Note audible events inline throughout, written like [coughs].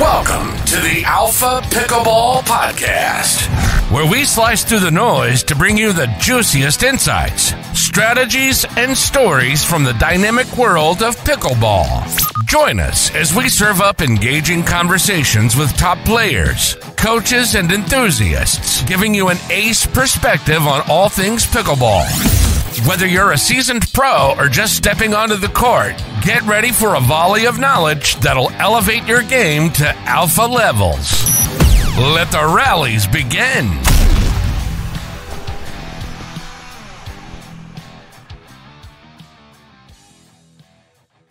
Welcome to the Alpha Pickleball Podcast, where we slice through the noise to bring you the juiciest insights, strategies, and stories from the dynamic world of pickleball. Join us as we serve up engaging conversations with top players, coaches, and enthusiasts, giving you an ace perspective on all things pickleball. Whether you're a seasoned pro or just stepping onto the court, get ready for a volley of knowledge that'll elevate your game to alpha levels. Let the rallies begin.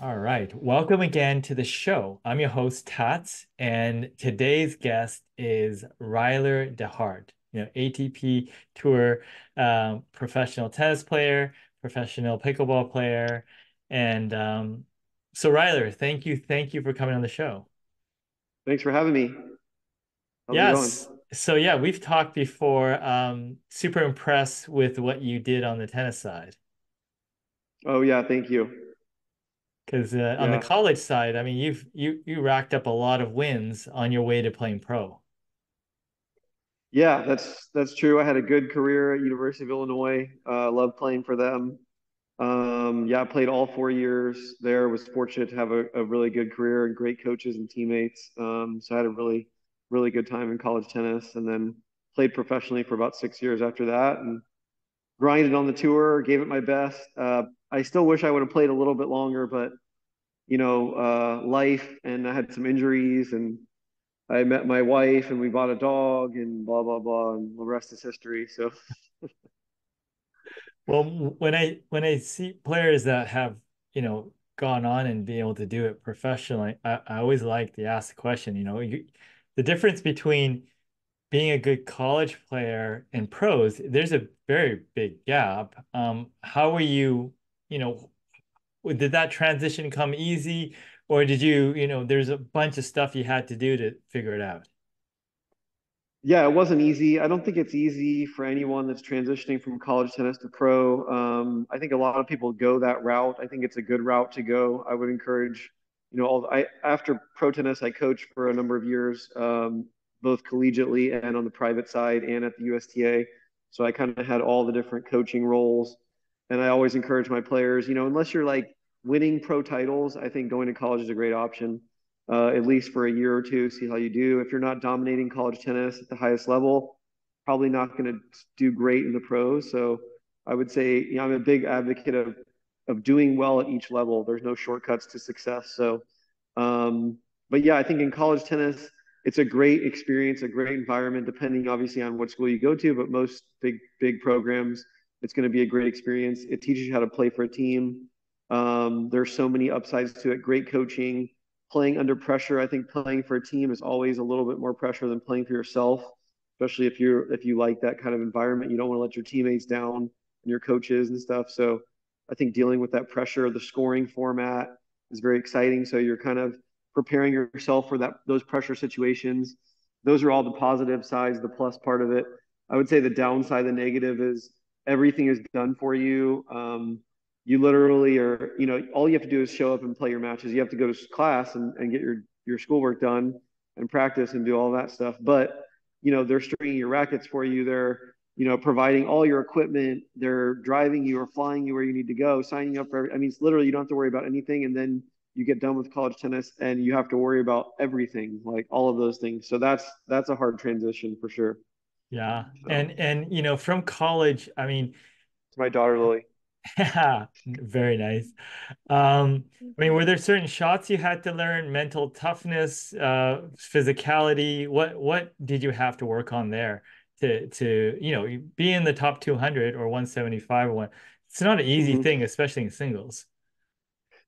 All right. Welcome again to the show. I'm your host, Tats, and today's guest is Ryler DeHeart, you know, ATP Tour um, professional tennis player, professional pickleball player. And um, so, Ryler, thank you. Thank you for coming on the show. Thanks for having me. How's yes. So, yeah, we've talked before. Um, super impressed with what you did on the tennis side. Oh, yeah. Thank you because uh, yeah. on the college side, I mean, you've you you racked up a lot of wins on your way to playing pro. Yeah, that's that's true. I had a good career at University of Illinois. Uh, loved playing for them. Um, yeah, I played all four years there. Was fortunate to have a, a really good career and great coaches and teammates. Um, so I had a really really good time in college tennis, and then played professionally for about six years after that, and grinded on the tour. Gave it my best. Uh, I still wish I would have played a little bit longer, but you know, uh, life and I had some injuries and I met my wife and we bought a dog and blah blah blah and the rest is history. So [laughs] well when I when I see players that have, you know, gone on and be able to do it professionally, I, I always like to ask the question, you know, you, the difference between being a good college player and pros, there's a very big gap. Um, how were you you know, did that transition come easy or did you, you know, there's a bunch of stuff you had to do to figure it out? Yeah, it wasn't easy. I don't think it's easy for anyone that's transitioning from college tennis to pro. Um, I think a lot of people go that route. I think it's a good route to go. I would encourage, you know, all, I after pro tennis, I coached for a number of years, um, both collegiately and on the private side and at the USTA. So I kind of had all the different coaching roles and I always encourage my players, you know, unless you're like winning pro titles, I think going to college is a great option, uh, at least for a year or two, see how you do. If you're not dominating college tennis at the highest level, probably not going to do great in the pros. So I would say, you know, I'm a big advocate of of doing well at each level. There's no shortcuts to success. So, um, but yeah, I think in college tennis, it's a great experience, a great environment, depending obviously on what school you go to. But most big big programs it's going to be a great experience. It teaches you how to play for a team. Um, there's so many upsides to it. Great coaching, playing under pressure. I think playing for a team is always a little bit more pressure than playing for yourself, especially if you're if you like that kind of environment. You don't want to let your teammates down and your coaches and stuff. So I think dealing with that pressure, the scoring format is very exciting. So you're kind of preparing yourself for that those pressure situations. Those are all the positive sides, the plus part of it. I would say the downside, the negative is everything is done for you. Um, you literally are, you know, all you have to do is show up and play your matches. You have to go to class and, and get your, your schoolwork done and practice and do all that stuff. But, you know, they're stringing your rackets for you. They're, you know, providing all your equipment. They're driving you or flying you where you need to go, signing up for, every, I mean, it's literally, you don't have to worry about anything. And then you get done with college tennis and you have to worry about everything, like all of those things. So that's, that's a hard transition for sure. Yeah. So. And and you know, from college, I mean it's my daughter Lily. Yeah, [laughs] very nice. Um, I mean, were there certain shots you had to learn, mental toughness, uh, physicality? What what did you have to work on there to to you know be in the top 200 or 175 or one? It's not an easy mm-hmm. thing, especially in singles.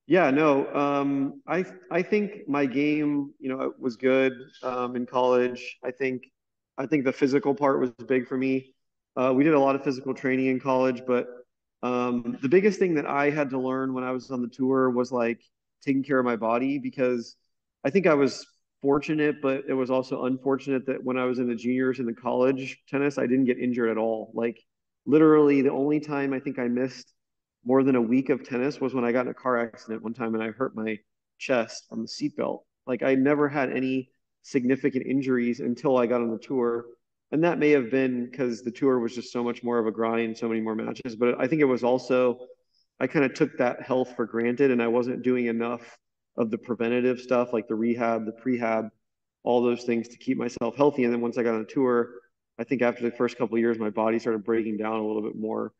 Yeah, no. Um, I I think my game, you know, was good um, in college. I think I think the physical part was big for me. Uh, we did a lot of physical training in college, but um, the biggest thing that I had to learn when I was on the tour was like taking care of my body because I think I was fortunate, but it was also unfortunate that when I was in the juniors in the college tennis, I didn't get injured at all. Like literally, the only time I think I missed more than a week of tennis was when I got in a car accident one time and I hurt my chest on the seatbelt. Like I never had any significant injuries until I got on the tour. And that may have been because the tour was just so much more of a grind, so many more matches. But I think it was also, I kind of took that health for granted and I wasn't doing enough of the preventative stuff like the rehab, the prehab, all those things to keep myself healthy. And then once I got on a tour, I think after the first couple years, my body started breaking down a little bit more.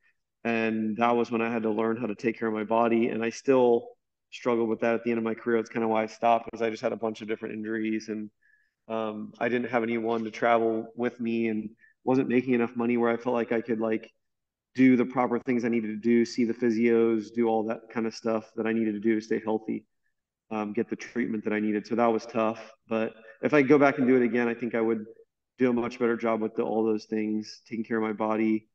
And that was when I had to learn how to take care of my body. And I still struggled with that at the end of my career. That's kind of why I stopped because I just had a bunch of different injuries and um, I didn't have anyone to travel with me and wasn't making enough money where I felt like I could like do the proper things I needed to do, see the physios, do all that kind of stuff that I needed to do to stay healthy, um, get the treatment that I needed. So that was tough. But if I go back and do it again, I think I would do a much better job with the, all those things, taking care of my body,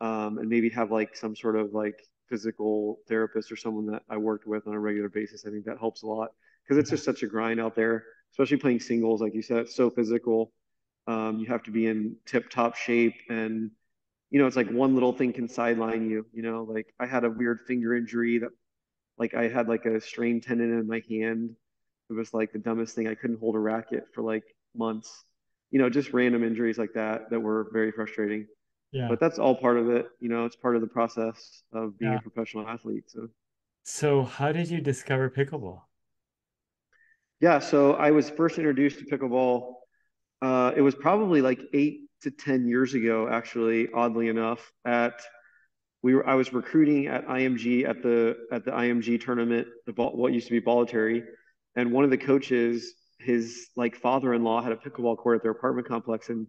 um, and maybe have like some sort of like physical therapist or someone that I worked with on a regular basis. I think that helps a lot because it's just such a grind out there, especially playing singles. Like you said, it's so physical. Um, you have to be in tip top shape and you know, it's like one little thing can sideline you, you know, like I had a weird finger injury that like I had like a strained tendon in my hand. It was like the dumbest thing. I couldn't hold a racket for like months. You know, just random injuries like that that were very frustrating. Yeah. But that's all part of it. You know, it's part of the process of being Yeah. a professional athlete. So So how did you discover pickleball? Yeah, so I was first introduced to pickleball. Uh, it was probably like eight to ten years ago, actually, oddly enough, at we were I was recruiting at IMG at the at the IMG tournament, the ball, what used to be Bollettieri, and one of the coaches, his like father-in-law had a pickleball court at their apartment complex, and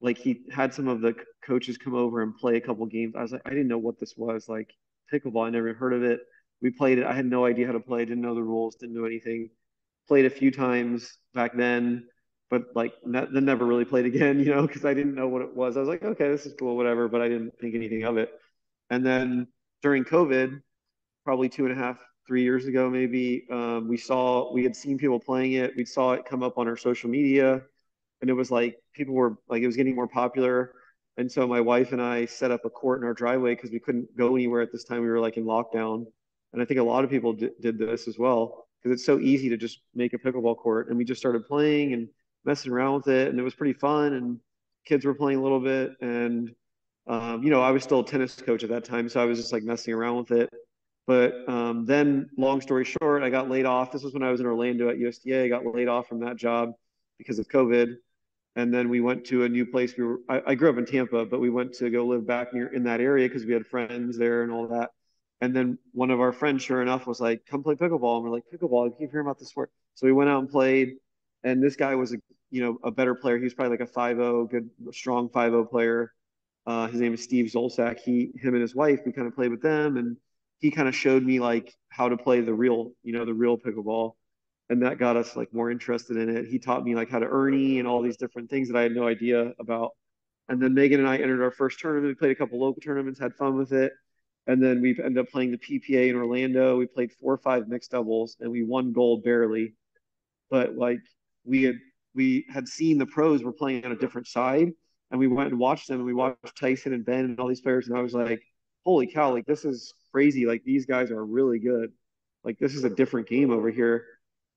like he had some of the coaches come over and play a couple games. I was like, I didn't know what this was, like pickleball. I never heard of it. We played it. I had no idea how to play. Didn't know the rules. Didn't know anything. Played a few times back then, but like ne- then never really played again. [laughs] You know, because I didn't know what it was. I was like, okay, this is cool, whatever. But I didn't think anything of it. And then during COVID, probably two and a half, three years ago, maybe, um, we saw, we had seen people playing it. We saw it come up on our social media and it was like people were like, it was getting more popular. And so my wife and I set up a court in our driveway because we couldn't go anywhere at this time. We were like in lockdown. And I think a lot of people d- did this as well because it's so easy to just make a pickleball court. And we just started playing and messing around with it. And it was pretty fun. And kids were playing a little bit. And um, you know, I was still a tennis coach at that time, so I was just like messing around with it. But um, then, long story short, I got laid off. This was when I was in Orlando at USTA. I got laid off from that job because of COVID. And then we went to a new place. We were I, I grew up in Tampa, but we went to go live back near in that area because we had friends there and all that. And then one of our friends, sure enough, was like, "Come play pickleball." And we're like, "Pickleball? I keep hearing about the sport." So we went out and played. And this guy was a you know a better player. He was probably like a 5-0, good, strong 5-0 player uh, his name is Steve Zolsak. He, him and his wife, we kind of played with them, and he kind of showed me like how to play the real, you know, the real pickleball, and that got us like more interested in it. He taught me like how to ernie and all these different things that I had no idea about. And then Megan and I entered our first tournament. We played a couple local tournaments, had fun with it, and then we ended up playing the PPA in Orlando. We played four or five mixed doubles, and we won gold barely. But like we had we had seen the pros were playing on a different side and we went and watched them and we watched Tyson and Ben and all these players and I was like, holy cow, like this is crazy. Like these guys are really good. Like this is a different game over here.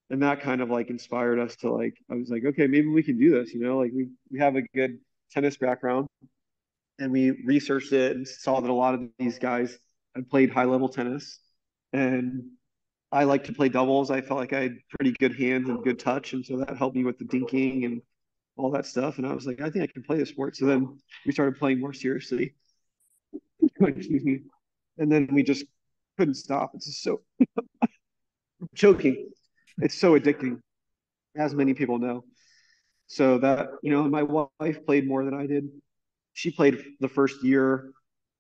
And that kind of like inspired us to like I was like, okay, maybe we can do this, you know, like we we have a good tennis background and we researched it and saw that a lot of these guys had played high level tennis and I like to play doubles. I felt like I had pretty good hands and good touch, and so that helped me with the dinking and all that stuff. And I was like, I think I can play the sport. So then we started playing more seriously. [laughs] Excuse me. And then we just couldn't stop. It's just so [laughs] choking. It's so addicting, as many people know. So that, you know, my wife played more than I did. She played the first year.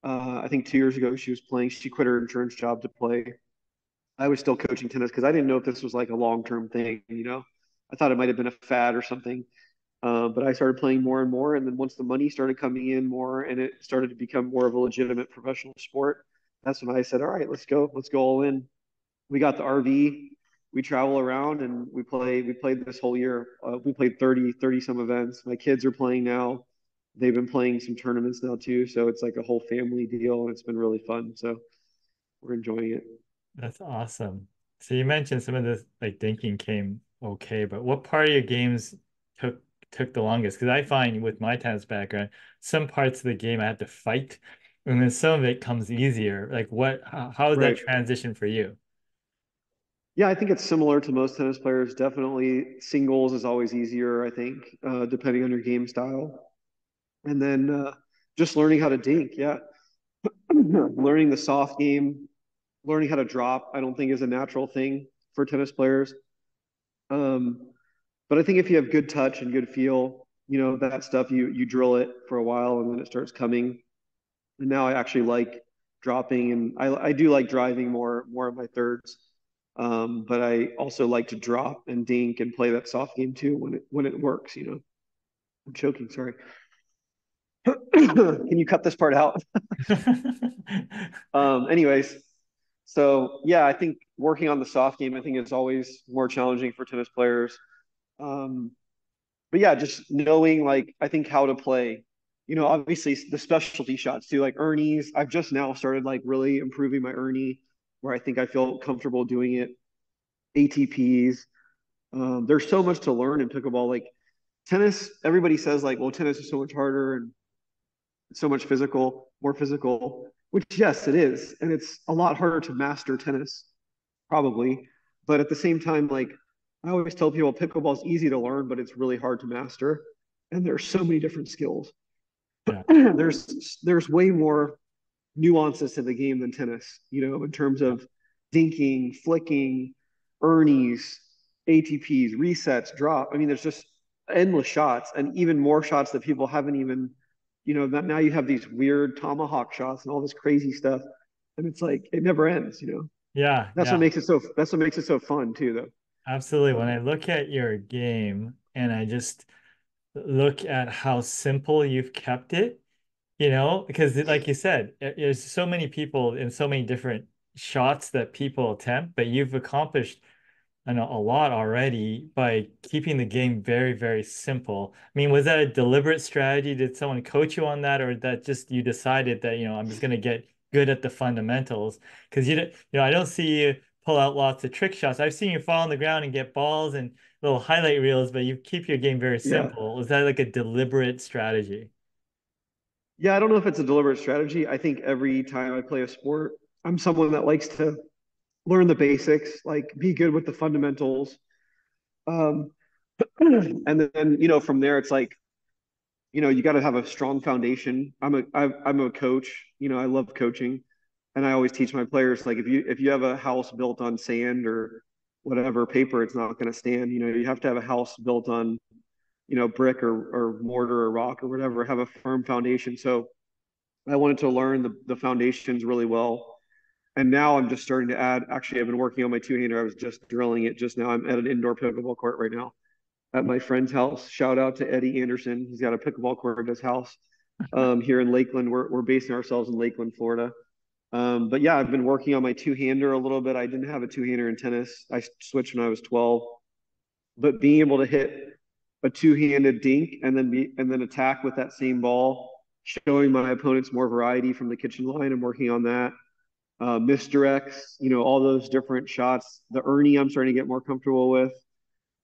Uh, I think two years ago she was playing. She quit her insurance job to play. I was still coaching tennis because I didn't know if this was like a long term thing, you know. I thought it might have been a fad or something. Uh, but I started playing more and more, and then once the money started coming in more, and it started to become more of a legitimate professional sport, that's when I said, "All right, let's go, let's go all in." We got the RV, we travel around, and we play. We played this whole year. Uh, we played 30, 30 some events. My kids are playing now. They've been playing some tournaments now too, so it's like a whole family deal, and it's been really fun. So we're enjoying it. That's awesome. So you mentioned some of the like dinking came okay, but what part of your games took took the longest because I find with my tennis background, some parts of the game I had to fight, and then some of it comes easier. Like what? How, how is right. that transition for you? Yeah, I think it's similar to most tennis players. Definitely, singles is always easier. I think, uh, depending on your game style, and then uh, just learning how to dink. Yeah, [clears throat] learning the soft game, learning how to drop. I don't think is a natural thing for tennis players. Um, but I think if you have good touch and good feel, you know that stuff you you drill it for a while and then it starts coming. And now I actually like dropping and I I do like driving more more of my thirds. Um, but I also like to drop and dink and play that soft game too when it when it works. You know, I'm choking. Sorry. [coughs] Can you cut this part out? [laughs] um, anyways, so yeah, I think working on the soft game, I think is always more challenging for tennis players. Um, but yeah, just knowing like I think how to play. You know, obviously the specialty shots too, like Ernie's. I've just now started like really improving my Ernie, where I think I feel comfortable doing it. ATPs. Um, there's so much to learn in pickleball. Like tennis, everybody says like, well, tennis is so much harder and so much physical, more physical. Which yes, it is, and it's a lot harder to master tennis, probably. But at the same time, like I always tell people pickleball is easy to learn, but it's really hard to master. And there's so many different skills. Yeah. [clears throat] there's there's way more nuances to the game than tennis, you know, in terms of dinking, flicking, ernies, ATPs, resets, drop. I mean, there's just endless shots and even more shots that people haven't even, you know, that now you have these weird tomahawk shots and all this crazy stuff. And it's like it never ends, you know. Yeah. That's yeah. what makes it so that's what makes it so fun too though. Absolutely. When I look at your game and I just look at how simple you've kept it, you know, because like you said, there's so many people in so many different shots that people attempt, but you've accomplished a lot already by keeping the game very, very simple. I mean, was that a deliberate strategy? Did someone coach you on that, or that just you decided that, you know, I'm just going to get good at the fundamentals? Because you, you know, I don't see you pull out lots of trick shots. I've seen you fall on the ground and get balls and little highlight reels, but you keep your game very simple. Yeah. Was that like a deliberate strategy? Yeah, I don't know if it's a deliberate strategy. I think every time I play a sport, I'm someone that likes to learn the basics, like be good with the fundamentals. Um, [clears throat] and then, you know, from there, it's like, you know, you got to have a strong foundation. I'm a, I'm a coach, you know, I love coaching and I always teach my players like if you if you have a house built on sand or whatever paper, it's not going to stand. You know, you have to have a house built on, you know, brick or or mortar or rock or whatever, have a firm foundation. So I wanted to learn the the foundations really well. And now I'm just starting to add. Actually, I've been working on my two-hander. I was just drilling it just now. I'm at an indoor pickleball court right now at my friend's house. Shout out to Eddie Anderson. He's got a pickleball court at his house [laughs] um, here in Lakeland. We're, we're basing ourselves in Lakeland, Florida. Um, but yeah, I've been working on my two hander a little bit. I didn't have a two hander in tennis. I switched when I was 12. But being able to hit a two handed dink and then be and then attack with that same ball, showing my opponents more variety from the kitchen line. I'm working on that. Uh, misdirects, you know, all those different shots. The Ernie, I'm starting to get more comfortable with.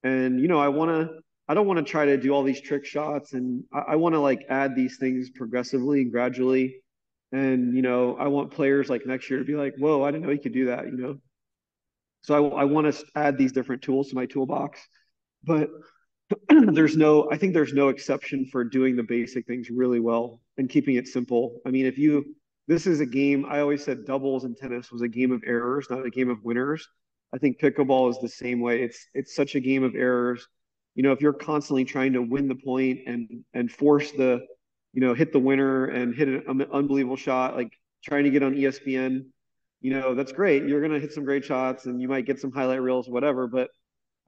And you know, I want to. I don't want to try to do all these trick shots, and I, I want to like add these things progressively and gradually and, you know, I want players like next year to be like, whoa, I didn't know he could do that, you know? So I, I want to add these different tools to my toolbox. But [clears throat] there's no, I think there's no exception for doing the basic things really well and keeping it simple. I mean, if you, this is a game, I always said doubles in tennis was a game of errors, not a game of winners. I think pickleball is the same way. It's it's such a game of errors. You know, if you're constantly trying to win the point and and force the you know, hit the winner and hit an unbelievable shot, like trying to get on ESPN, you know, that's great. You're to hit some great shots and you might get some highlight reels, whatever. But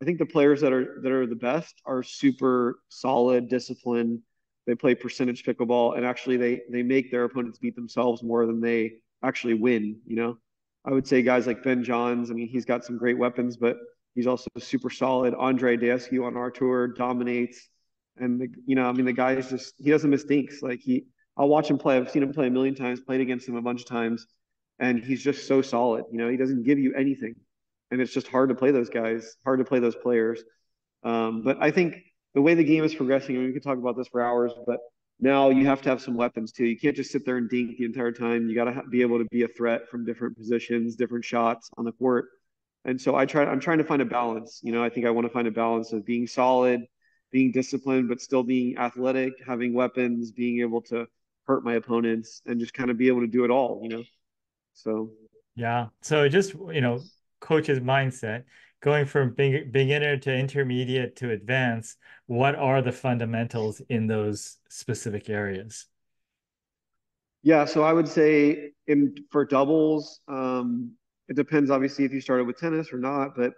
I think the players that are that are the best are super solid, disciplined. They play percentage pickleball, and actually they they make their opponents beat themselves more than they actually win. You know, I would say guys like Ben Johns. I mean, he's got some great weapons, but he's also super solid. Andrei Daescu on our tour dominates. And the, you know, I mean, the guy is just he doesn't miss dinks. Like he, I'll watch him play. I've seen him play a million times, played against him a bunch of times, and he's just so solid. You know, he doesn't give you anything, and it's just hard to play those guys, hard to play those players. Um, but I think the way the game is progressing, I mean, we could talk about this for hours, but now you have to have some weapons too. You can't just sit there and dink the entire time. You got to be able to be a threat from different positions, different shots on the court. And so I try. I'm trying to find a balance. You know, I think I want to find a balance of being solid, being disciplined, but still being athletic, having weapons, being able to hurt my opponents, and just kind of be able to do it all. You know, so yeah. So just you know, coach's mindset going from beginner to intermediate to advanced, what are the fundamentals in those specific areas? Yeah, so I would say in for doubles, um, it depends obviously if you started with tennis or not, but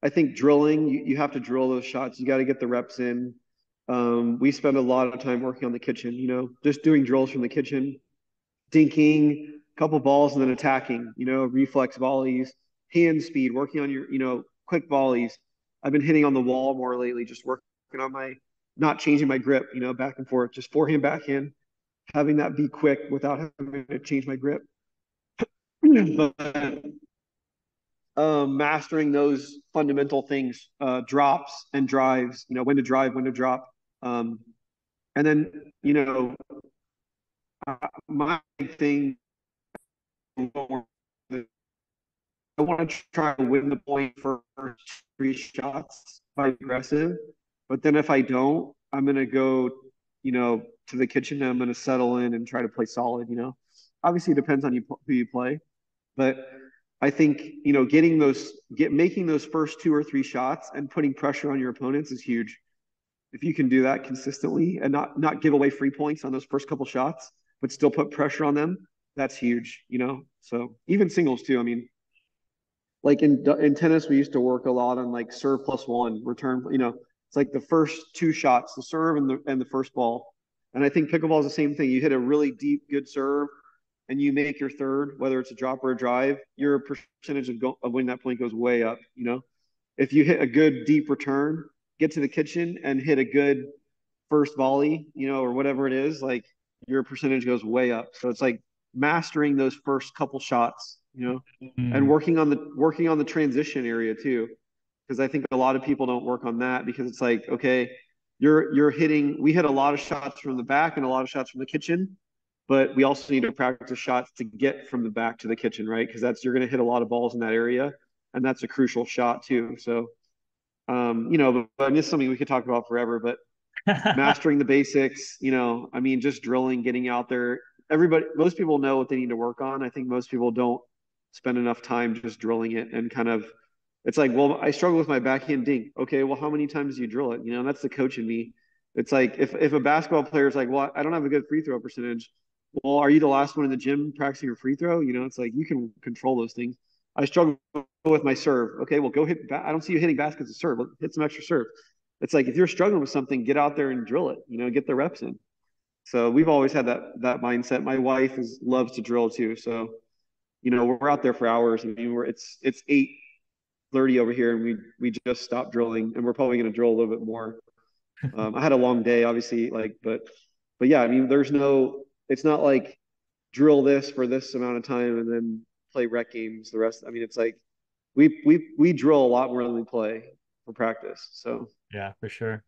I think drilling, you, you have to drill those shots. You got to get the reps in. Um, we spend a lot of time working on the kitchen, you know, just doing drills from the kitchen, dinking, a couple balls, and then attacking, you know, reflex volleys, hand speed, working on your, you know, quick volleys. I've been hitting on the wall more lately, just working on my, not changing my grip, you know, back and forth, just forehand, backhand, having that be quick without having to change my grip. [clears throat] but um, mastering those fundamental things, uh, drops and drives, you know, when to drive, when to drop. Um, and then, you know, uh, my thing I want to try to win the point for three shots by aggressive. But then if I don't, I'm gonna go, you know, to the kitchen and I'm gonna settle in and try to play solid. You know, obviously it depends on you who you play, but I think you know getting those get making those first two or three shots and putting pressure on your opponents is huge. If you can do that consistently and not not give away free points on those first couple shots, but still put pressure on them, that's huge. You know, so even singles too. I mean, like in in tennis, we used to work a lot on like serve plus one, return. You know, it's like the first two shots, the serve and the and the first ball. And I think pickleball is the same thing. You hit a really deep, good serve, and you make your third, whether it's a drop or a drive, your percentage of, go, of winning that point goes way up. You know, if you hit a good deep return, get to the kitchen and hit a good first volley, you know, or whatever it is, like your percentage goes way up. So it's like mastering those first couple shots you know, mm. and working on the working on the transition area too, because I think a lot of people don't work on that because it's like, okay, you're you're hitting. We hit a lot of shots from the back and a lot of shots from the kitchen, but we also need to practice shots to get from the back to the kitchen, right? Because that's you're going to hit a lot of balls in that area, and that's a crucial shot too. So, um, you know, but, but it's something we could talk about forever. But [laughs] mastering the basics, you know, I mean, just drilling, getting out there. Everybody, most people know what they need to work on. I think most people don't spend enough time just drilling it and kind of it's like, well, I struggle with my backhand dink. Okay, well, how many times do you drill it? You know, that's the coach in me. It's like if if a basketball player is like, well, I don't have a good free throw percentage. Well, are you the last one in the gym practicing your free throw? You know, it's like you can control those things. I struggle with my serve. Okay, well, go hit. I don't see you hitting baskets to serve. Hit some extra serve. It's like if you're struggling with something, get out there and drill it. You know, get the reps in. So we've always had that that mindset. My wife is loves to drill too. So you know, we're out there for hours. I mean, we're it's it's eight thirty over here, and we we just stopped drilling, and we're probably going to drill a little bit more. [laughs] Um, I had a long day, obviously, like, but but yeah, I mean, there's no, it's not like drill this for this amount of time and then play rec games the rest. I mean, it's like we we we drill a lot more than we play for practice. So yeah, for sure.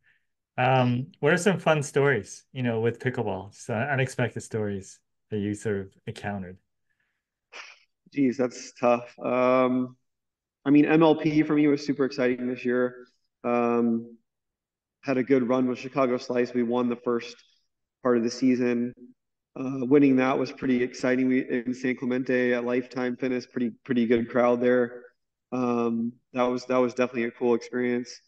Um, what are some fun stories, you know, with pickleball? So unexpected stories that you sort of encountered? Geez, that's tough. Um, I mean, MLP for me was super exciting this year. Um, had a good run with Chicago Slice. We won the first part of the season. Uh, winning that was pretty exciting. We in San Clemente at Lifetime Fitness, pretty pretty good crowd there. Um, that was that was definitely a cool experience.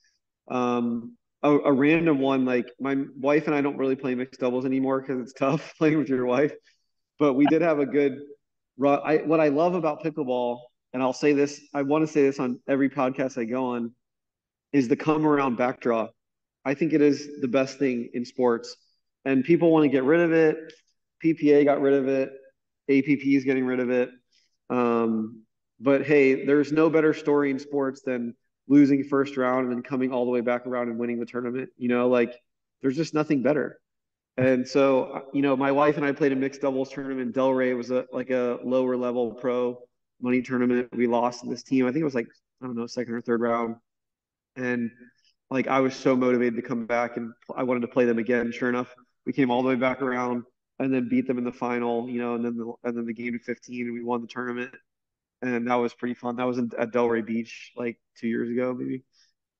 Um, a, a, random one, like my wife and I don't really play mixed doubles anymore because it's tough [laughs] playing with your wife. But we did have a good I, what I love about pickleball, and I'll say this, I want to say this on every podcast I go on, is the come around backdraw. I think it is the best thing in sports, and people want to get rid of it. PPA got rid of it. APP is getting rid of it. Um, but hey, there's no better story in sports than losing first round and then coming all the way back around and winning the tournament. You know, like there's just nothing better. And so, uh, you know, my wife and I played a mixed doubles tournament. Delray was a like a lower level pro money tournament. We lost this team. I think it was like I don't know, second or third round. And like I was so motivated to come back and I wanted to play them again. Sure enough, we came all the way back around and then beat them in the final, you know, and then the, and then the game of 15 and we won the tournament. And that was pretty fun. That was in, at Delray Beach like two years ago, maybe.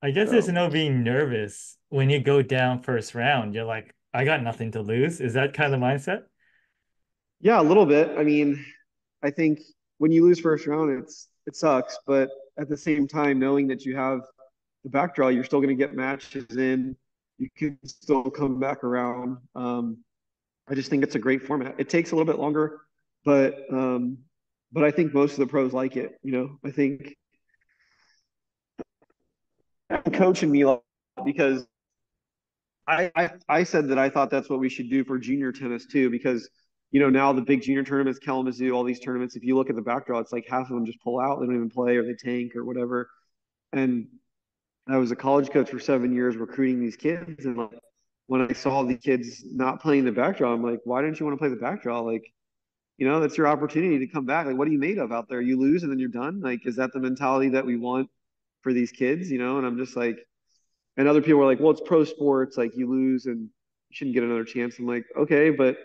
I guess so. there's no being nervous when you go down first round. You're like, I got nothing to lose. Is that kind of the mindset? Yeah, a little bit. I mean, I think when you lose first round, it's it sucks, but at the same time, knowing that you have the back draw, you're still going to get matches in. You can still come back around. Um, I just think it's a great format. It takes a little bit longer, but um, but I think most of the pros like it. You know, I think coaching me because I, I I said that I thought that's what we should do for junior tennis too because you know now the big junior tournaments, Kalamazoo, all these tournaments. If you look at the back draw, it's like half of them just pull out. They don't even play or they tank or whatever. And I was a college coach for seven years recruiting these kids, and like when I saw the kids not playing the backdraw, I'm like, why didn't you want to play the backdraw? Like, you know, that's your opportunity to come back. Like, what are you made of out there? You lose and then you're done. Like, is that the mentality that we want for these kids? You know, and I'm just like, and other people are like, well, it's pro sports. Like, you lose and you shouldn't get another chance. I'm like, okay, but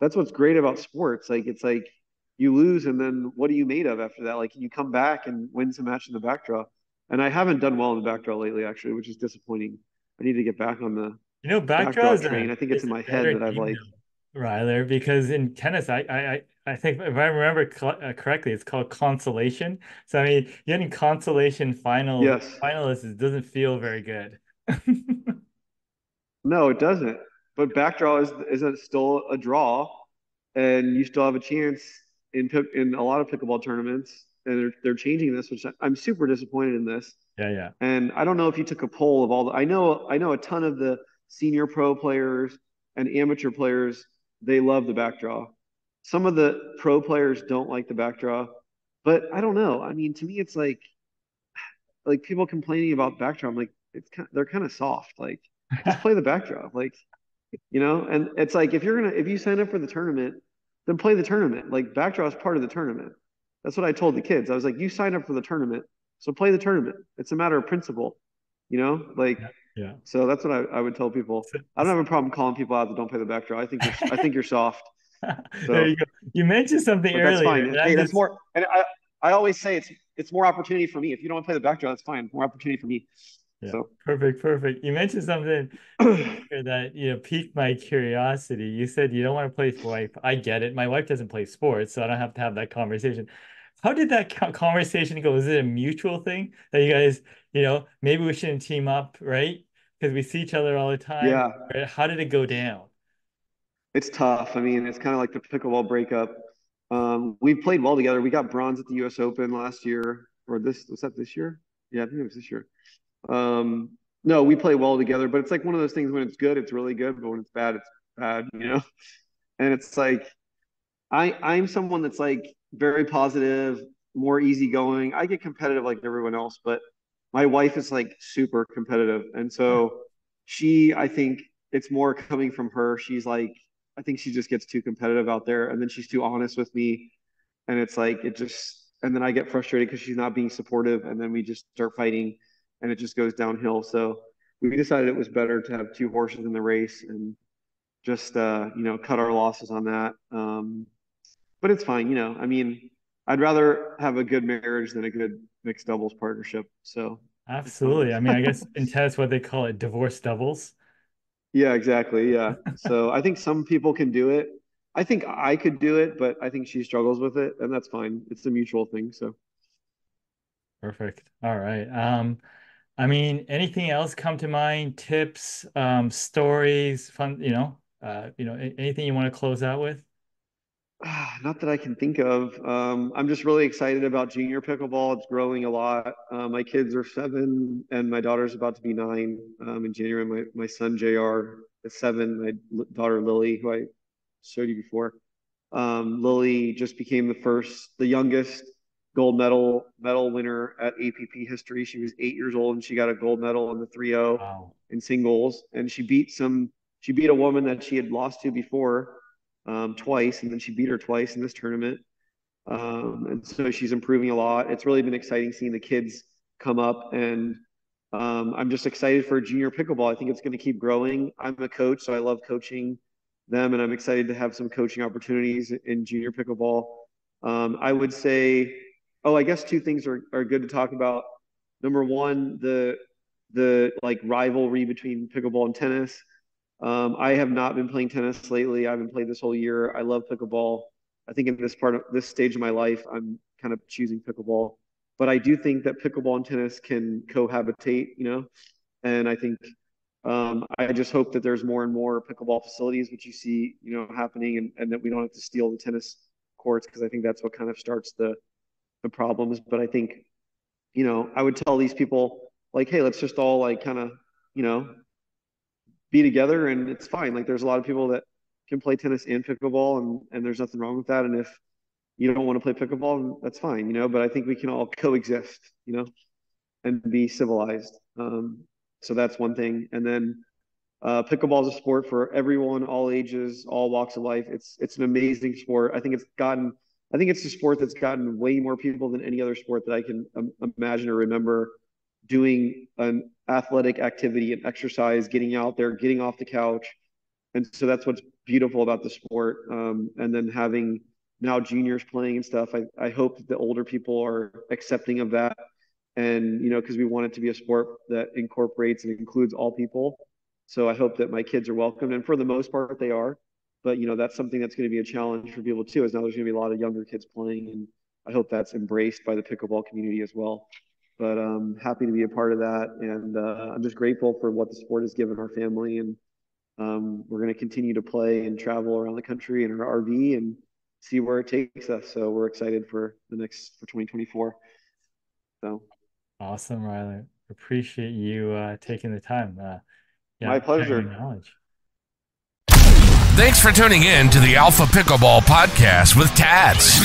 that's what's great about sports. Like, it's like you lose and then what are you made of after that? Like, you come back and win some match in the back draw. And I haven't done well in the back draw lately, actually, which is disappointing. I need to get back on the you know, back, draw train. I think it's in my head that I've like Ryler because in tennis, I I I think if I remember uh, correctly, it's called consolation. So I mean, getting consolation final yes. finalists doesn't feel very good. [laughs] no, it doesn't. But back draw is is a, still a draw, and you still have a chance in in a lot of pickleball tournaments. And they're they're changing this, which I'm super disappointed in this. Yeah, yeah. And I don't know if you took a poll of all the. I know I know a ton of the senior pro players and amateur players, they love the back draw. Some of the pro players don't like the back draw, but I don't know. I mean, to me, it's like, like people complaining about back draw. I'm like, it's kind of, they're kind of soft. Like, just [laughs] play the back draw. Like, you know, and it's like if you're gonna if you sign up for the tournament, then play the tournament. Like back draw is part of the tournament. That's what I told the kids. I was like, you sign up for the tournament, so play the tournament. It's a matter of principle. You know, like yeah. So that's what I, I would tell people. I don't have a problem calling people out that don't play the back draw. I think you're, I think you're soft. So, [laughs] there you go. You mentioned something earlier. That's fine. Hey, that's more. And I, I always say it's it's more opportunity for me. If you don't play the back draw, that's fine. More opportunity for me. Yeah. So perfect, perfect. You mentioned something [clears throat] that you know piqued my curiosity. You said you don't want to play wife. I get it. My wife doesn't play sports, so I don't have to have that conversation. How did that conversation go? Was it a mutual thing that you guys, you know, maybe we shouldn't team up, right? because we see each other all the time. Yeah. How did it go down? It's tough. I mean, it's kind of like the pickleball breakup. Um, we played well together. We got bronze at the U.S. Open last year, or this was that this year? Yeah, I think it was this year. Um, no, we play well together, but it's like one of those things when it's good, it's really good, but when it's bad, it's bad, you know. [laughs] And it's like I I'm someone that's like very positive, more easygoing. I get competitive like everyone else, but my wife is like super competitive and so she i think it's more coming from her she's like i think she just gets too competitive out there and then she's too honest with me and it's like it just and then i get frustrated because she's not being supportive and then we just start fighting and it just goes downhill so we decided it was better to have two horses in the race and just uh you know cut our losses on that um but it's fine you know i mean i'd rather have a good marriage than a good mixed doubles partnership. So absolutely. I mean, I guess in tennis, what they call it, divorce doubles. Yeah, exactly. Yeah. [laughs] so I think some people can do it. I think I could do it, but I think she struggles with it, and that's fine. It's a mutual thing. So perfect. All right. Um, I mean, anything else come to mind? Tips, um, stories, fun. You know, uh, you know, anything you want to close out with? Not that I can think of. Um, I'm just really excited about junior pickleball. It's growing a lot. Uh, my kids are seven, and my daughter's about to be nine um, in January. My my son Jr. is seven. My daughter Lily, who I showed you before, um, Lily just became the first, the youngest gold medal medal winner at APP history. She was eight years old and she got a gold medal in the 3-0 wow. in singles, and she beat some. She beat a woman that she had lost to before um, twice, and then she beat her twice in this tournament. Um, and so she's improving a lot. It's really been exciting seeing the kids come up and um, I'm just excited for junior pickleball. I think it's going to keep growing. I'm a coach, so I love coaching them, and I'm excited to have some coaching opportunities in junior pickleball. Um, I would say, oh, I guess two things are, are good to talk about. Number one, the the like rivalry between pickleball and tennis. Um, I have not been playing tennis lately. I haven't played this whole year. I love pickleball. I think in this part of this stage of my life, I'm kind of choosing pickleball. But I do think that pickleball and tennis can cohabitate, you know, and I think um, I just hope that there's more and more pickleball facilities, which you see, you know, happening, and, and that we don't have to steal the tennis courts because I think that's what kind of starts the the problems. But I think, you know, I would tell these people like, hey, let's just all like kind of, you know, be together and it's fine. Like there's a lot of people that can play tennis and pickleball and, and there's nothing wrong with that. And if you don't want to play pickleball, that's fine, you know, but I think we can all [laughs] coexist, you know, and be civilized. Um, so that's one thing. And then uh, pickleball is a sport for everyone, all ages, all walks of life. It's it's an amazing sport. I think it's gotten, I think it's a sport that's gotten way more people than any other sport that I can um, imagine or remember doing an athletic activity and exercise, getting out there, getting off the couch. And so that's what's beautiful about the sport. Um, and then having now juniors playing and stuff, I, I hope that the older people are accepting of that. And, you know, because we want it to be a sport that incorporates and includes all people. So I hope that my kids are welcomed. And for the most part, they are. But, you know, that's something that's going to be a challenge for people too, is now there's going to be a lot of younger kids playing. And I hope that's embraced by the pickleball community as well but I'm um, happy to be a part of that. And uh, I'm just grateful for what the sport has given our family. And um, we're going to continue to play and travel around the country in our RV and see where it takes us. So we're excited for the next for 2024. So awesome, Riley. Appreciate you uh, taking the time. Uh, yeah, My pleasure. Knowledge. Thanks for tuning in to the Alpha Pickleball Podcast with Tats.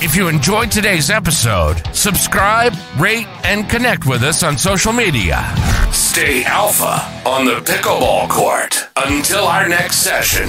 If you enjoyed today's episode, subscribe, rate, and connect with us on social media. Stay alpha on the pickleball court. Until our next session.